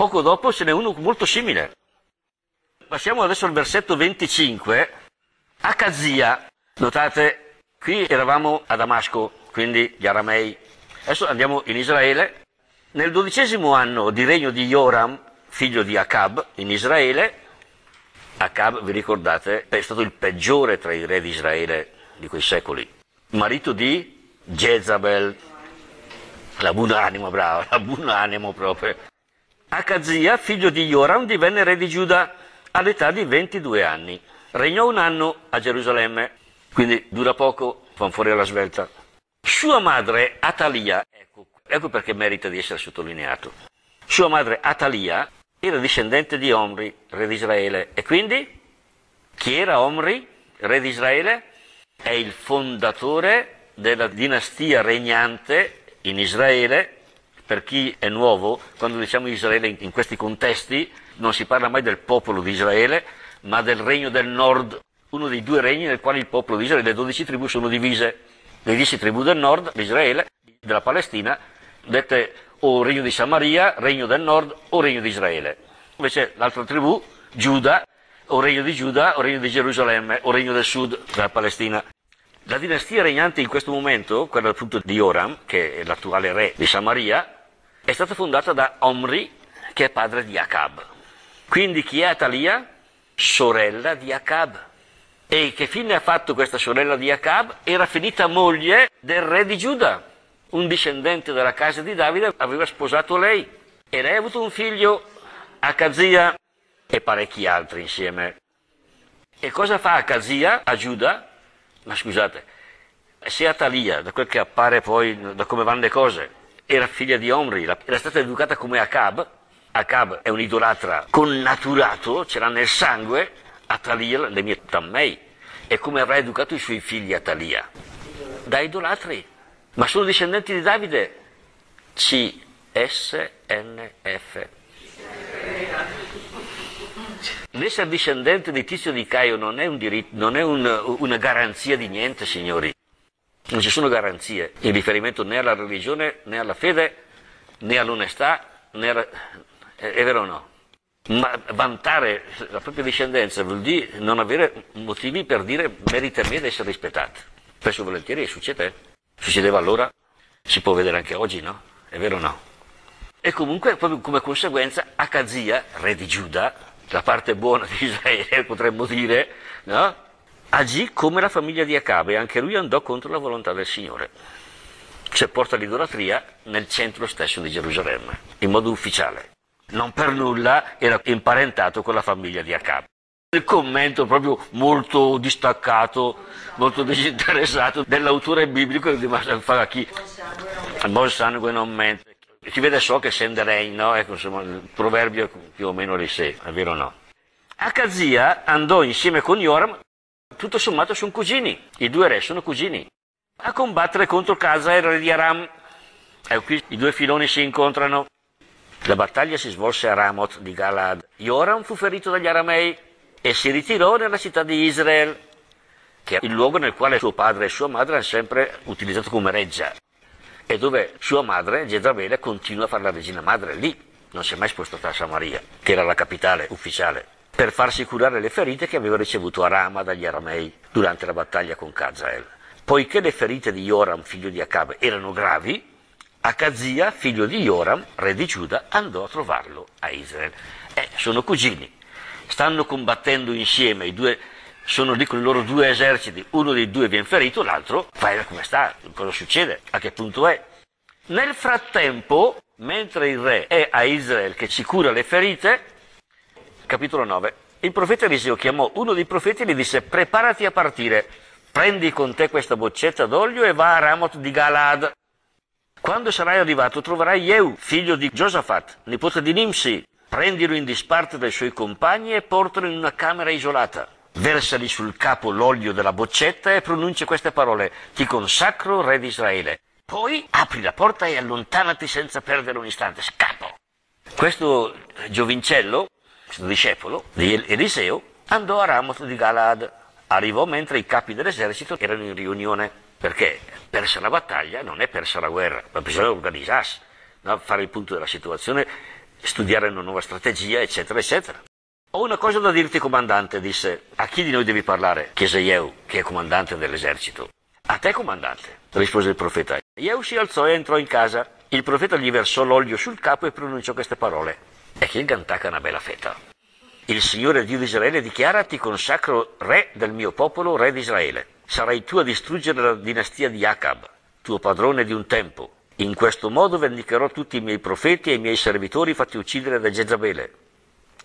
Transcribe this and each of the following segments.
Poco dopo ce n'è uno molto simile. Passiamo adesso al versetto 25. Acazia. Notate, qui eravamo a Damasco, quindi gli aramei. Adesso andiamo in Israele. Nel dodicesimo anno di regno di Joram, figlio di Acab, in Israele, Acab, vi ricordate, è stato il peggiore tra i re di Israele di quei secoli. Marito di Jezabel, la buonanima, brava, la buonanima proprio. Acazia, figlio di Joram, divenne re di Giuda all'età di 22 anni. Regnò un anno a Gerusalemme, quindi dura poco, fa fuori alla svelta. Sua madre Atalia, ecco, ecco perché merita di essere sottolineato. Sua madre Atalia era discendente di Omri, re di Israele. E quindi chi era Omri, re di Israele? È il fondatore della dinastia regnante in Israele. Per chi è nuovo, quando diciamo Israele in, questi contesti, non si parla mai del popolo di Israele, ma del regno del nord, uno dei due regni nel quale il popolo di Israele, le dodici tribù sono divise. Le dieci tribù del nord, di Israele, della Palestina, dette o regno di Samaria, regno del nord o regno di Israele. Invece l'altra tribù, Giuda, o regno di Giuda o regno di Gerusalemme o regno del sud della Palestina. La dinastia regnante in questo momento, quella appunto di Oram, che è l'attuale re di Samaria, è stata fondata da Omri, che è padre di Acab. Quindi chi è Atalia? Sorella di Acab. E che fine ha fatto questa sorella di Acab? Era finita moglie del re di Giuda. Un discendente della casa di Davide aveva sposato lei e lei ha avuto un figlio, Acazia, e parecchi altri insieme. E cosa fa Acazia a Giuda? Ma scusate, se Atalia, da quel che appare poi, da come vanno le cose, era figlia di Omri, era stata educata come Acab, Acab è un idolatra connaturato, ce l'ha nel sangue, Atalia, le mie tammei, e come avrà educato i suoi figli Atalia? Da idolatri, ma sono discendenti di Davide, C-S-N-F. L'essere discendente di Tizio di Caio non è, un diritto, non è un, una garanzia di niente, signori. Non ci sono garanzie in riferimento né alla religione, né alla fede, né all'onestà, né alla... È vero o no? Ma vantare la propria discendenza vuol dire non avere motivi per dire merita a me di essere rispettato. Spesso volentieri succede. Succedeva allora, si può vedere anche oggi, no? È vero o no? E comunque, proprio come conseguenza, Acazia, re di Giuda, la parte buona di Israele, potremmo dire, no? Agì come la famiglia di Acabe, anche lui andò contro la volontà del Signore. Cioè porta l'idolatria nel centro stesso di Gerusalemme, in modo ufficiale. Non per nulla era imparentato con la famiglia di Acabe. Il commento proprio molto distaccato, molto disinteressato dell'autore biblico di fa chi? Il buon sangue non mente. Si vede so che senderei, no? Ecco, insomma, il proverbio più o meno di sé, è vero o no? Acazia andò insieme con Joram, tutto sommato sono cugini, i due re sono cugini, a combattere contro Casa e re di Aram. E qui i due filoni si incontrano. La battaglia si svolse a Ramoth di Galad. Joram fu ferito dagli aramei e si ritirò nella città di Israel, che è il luogo nel quale suo padre e sua madre hanno sempre utilizzato come reggia e dove sua madre, Jezabele, continua a fare la regina madre lì, non si è mai spostata a Samaria, che era la capitale ufficiale, per farsi curare le ferite che aveva ricevuto a Rama dagli aramei durante la battaglia con Kazael. Poiché le ferite di Joram, figlio di Acab, erano gravi, Akazia, figlio di Joram, re di Giuda, andò a trovarlo a Israele. Eh, sono cugini, stanno combattendo insieme, i due sono lì con i loro due eserciti, uno dei due viene ferito, l'altro fai come sta, cosa succede, a che punto è. Nel frattempo, mentre il re è a Israele che ci cura le ferite, capitolo 9, il profeta Eliseo chiamò uno dei profeti e gli disse preparati a partire, prendi con te questa boccetta d'olio e va a Ramoth di Galad. Quando sarai arrivato troverai Yehu, figlio di Giosafat, nipote di Nimsi, prendilo in disparte dai suoi compagni e portalo in una camera isolata versali sul capo l'olio della boccetta e pronuncia queste parole, ti consacro re di Israele. Poi apri la porta e allontanati senza perdere un istante, scappo. Questo giovincello, questo discepolo di Eliseo, andò a Ramoth di Galad. Arrivò mentre i capi dell'esercito erano in riunione, perché persa la battaglia non è persa la guerra, ma bisogna organizzarsi, no? fare il punto della situazione studiare una nuova strategia, eccetera, eccetera. Ho una cosa da dirti, comandante, disse. A chi di noi devi parlare? chiese Yeu, che è comandante dell'esercito. A te, comandante, rispose il profeta. Yeu si alzò e entrò in casa. Il profeta gli versò l'olio sul capo e pronunciò queste parole. E che il Gantacca una bella fetta. Il Signore Dio di Israele dichiara ti consacro re del mio popolo, re di Israele. Sarai tu a distruggere la dinastia di Acab, tuo padrone di un tempo. In questo modo vendicherò tutti i miei profeti e i miei servitori fatti uccidere da Jezabele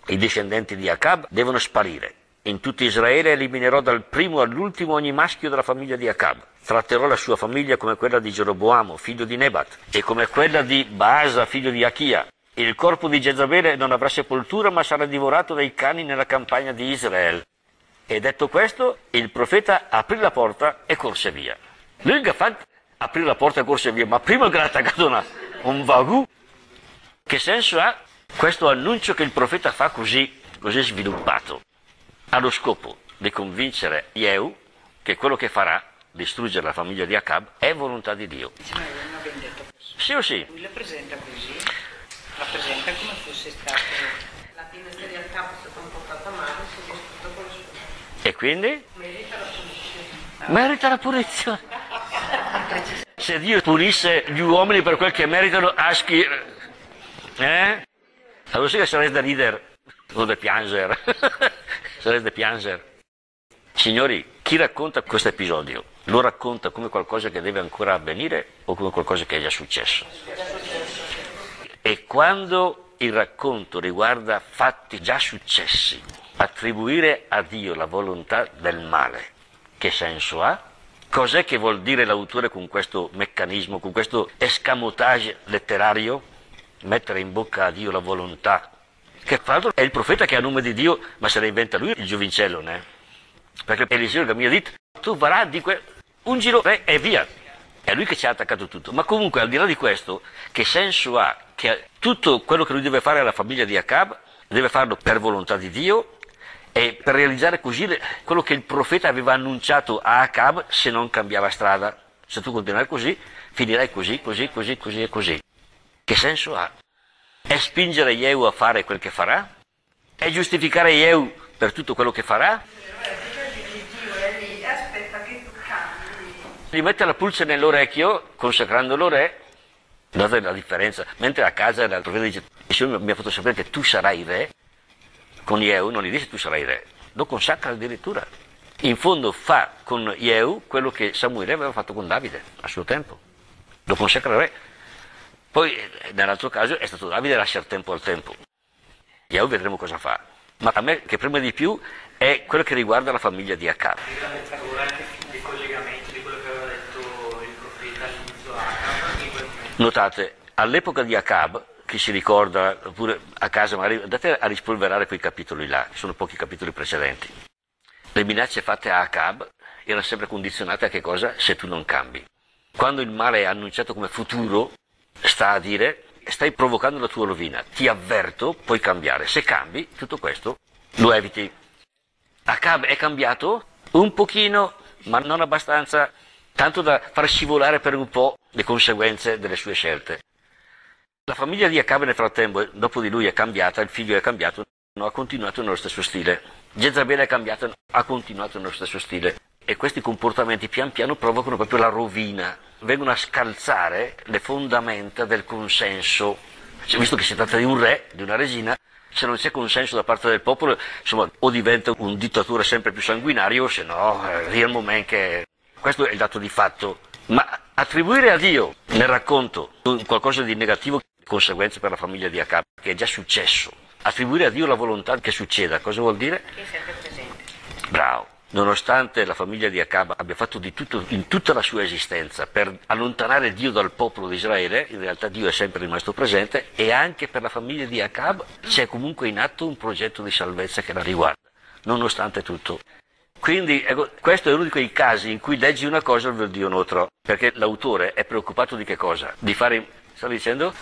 i discendenti di Acab devono sparire. In tutto Israele eliminerò dal primo all'ultimo ogni maschio della famiglia di Acab. Tratterò la sua famiglia come quella di Geroboamo, figlio di Nebat, e come quella di Baasa, figlio di Achia. Il corpo di Jezabele non avrà sepoltura, ma sarà divorato dai cani nella campagna di Israele. E detto questo, il profeta aprì la porta e corse via. Lui il Gafan aprì la porta e corse via, ma prima che l'ha attaccato una, un vagù. Che senso ha? Questo annuncio che il profeta fa così, così sviluppato ha lo scopo di convincere Yehu che quello che farà, distruggere la famiglia di Acab, è volontà di Dio. Sì o sì? Lui la presenta così, la presenta come fosse stato... La dinastia di Acab è stata un po' fatta male, si è distrutta con sua. E quindi? Merita la punizione. Merita la punizione. Se Dio punisse gli uomini per quel che meritano, aschi... Eh? Allora sì che sarei da ridere o da piangere. sarei da piangere. Signori, chi racconta questo episodio lo racconta come qualcosa che deve ancora avvenire o come qualcosa che è già successo? E quando il racconto riguarda fatti già successi, attribuire a Dio la volontà del male, che senso ha? Cos'è che vuol dire l'autore con questo meccanismo, con questo escamotage letterario? mettere in bocca a Dio la volontà, che tra l'altro è il profeta che a nome di Dio, ma se la inventa lui il giovincello, né? Perché Eliseo che mi ha detto, tu varrà di que... un giro e via. È lui che ci ha attaccato tutto. Ma comunque, al di là di questo, che senso ha che tutto quello che lui deve fare alla famiglia di Acab, deve farlo per volontà di Dio e per realizzare così quello che il profeta aveva annunciato a Acab se non cambiava strada. Se tu continuerai così, finirai così, così, così, così e così. Che senso ha? È spingere Yehu a fare quel che farà? È giustificare Yehu per tutto quello che farà? Gli mette la pulce nell'orecchio, consacrandolo re, guardate la differenza. Mentre a casa l'altro giorno dice, il Signore mi ha fatto sapere che tu sarai re, con Yehu non gli dice tu sarai re, lo consacra addirittura. In fondo fa con Yehu quello che Samuele aveva fatto con Davide a suo tempo. Lo consacra re. Poi nell'altro caso è stato Davide a lasciare tempo al tempo. Yahweh vedremo cosa fa. Ma a me che prima di più è quello che riguarda la famiglia di Acab. Notate, all'epoca di Acab, chi si ricorda, oppure a casa magari andate a rispolverare quei capitoli là, che sono pochi capitoli precedenti. Le minacce fatte a Acab erano sempre condizionate a che cosa? Se tu non cambi. Quando il male è annunciato come futuro, sta a dire stai provocando la tua rovina, ti avverto, puoi cambiare, se cambi tutto questo lo eviti. Acab è cambiato un pochino, ma non abbastanza, tanto da far scivolare per un po' le conseguenze delle sue scelte. La famiglia di Acab nel frattempo, dopo di lui è cambiata, il figlio è cambiato, ha continuato nello stesso stile. Jezabele è cambiata, ha continuato nello stesso stile. E questi comportamenti pian piano provocano proprio la rovina vengono a scalzare le fondamenta del consenso. Cioè, visto che si tratta di un re, di una regina, se non c'è consenso da parte del popolo, insomma, o diventa un dittatore sempre più sanguinario, se no, eh, il momento che... Questo è il dato di fatto. Ma attribuire a Dio nel racconto qualcosa di negativo, conseguenze per la famiglia di Acab, che è già successo, attribuire a Dio la volontà che succeda, cosa vuol dire? Che è sempre presente. Bravo nonostante la famiglia di Acab abbia fatto di tutto in tutta la sua esistenza per allontanare Dio dal popolo di Israele, in realtà Dio è sempre rimasto presente e anche per la famiglia di Acab c'è comunque in atto un progetto di salvezza che la riguarda, nonostante tutto. Quindi ecco, questo è uno di quei casi in cui leggi una cosa e il Dio un'altra, perché l'autore è preoccupato di che cosa? Di fare... Stavo dicendo?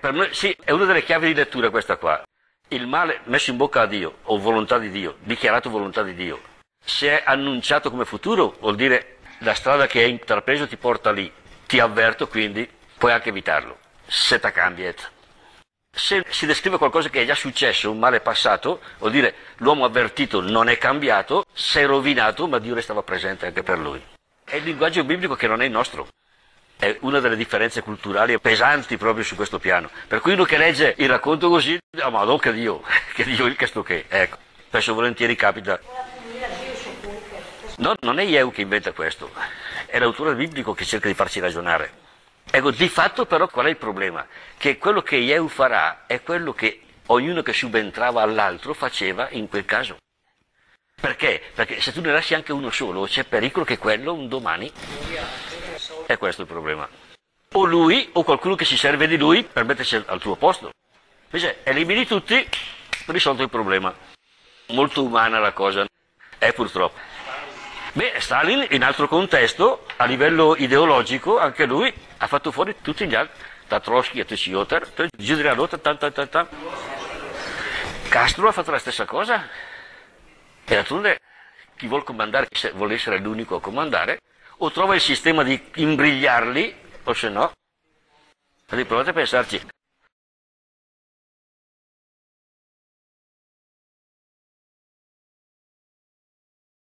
Per noi, sì, è una delle chiavi di lettura questa qua il male messo in bocca a Dio o volontà di Dio, dichiarato volontà di Dio, se è annunciato come futuro, vuol dire la strada che hai intrapreso ti porta lì. Ti avverto quindi, puoi anche evitarlo. Se cambiet. Se si descrive qualcosa che è già successo, un male passato, vuol dire l'uomo avvertito non è cambiato, si è rovinato, ma Dio restava presente anche per lui. È il linguaggio biblico che non è il nostro. È una delle differenze culturali pesanti proprio su questo piano. Per cui uno che legge il racconto così, ah, ma no, che Dio, che Dio il questo che, ecco. Spesso volentieri capita. No, non è Yeu che inventa questo, è l'autore biblico che cerca di farci ragionare. Ecco, di fatto però qual è il problema? Che quello che Yeu farà è quello che ognuno che subentrava all'altro faceva in quel caso. Perché? Perché se tu ne lasci anche uno solo, c'è pericolo che quello un domani... È questo il problema. O lui o qualcuno che si serve di lui per mettersi al tuo posto. Invece elimini tutti, risolto il problema. Molto umana la cosa, è purtroppo. Beh, Stalin in altro contesto, a livello ideologico, anche lui ha fatto fuori tutti gli altri, da Trotsky a Tessioter, Castro ha fatto la stessa cosa. E d'altronde chi vuol comandare, se vuole essere l'unico a comandare, o trova il sistema di imbrigliarli, o se no. Provate a pensarci,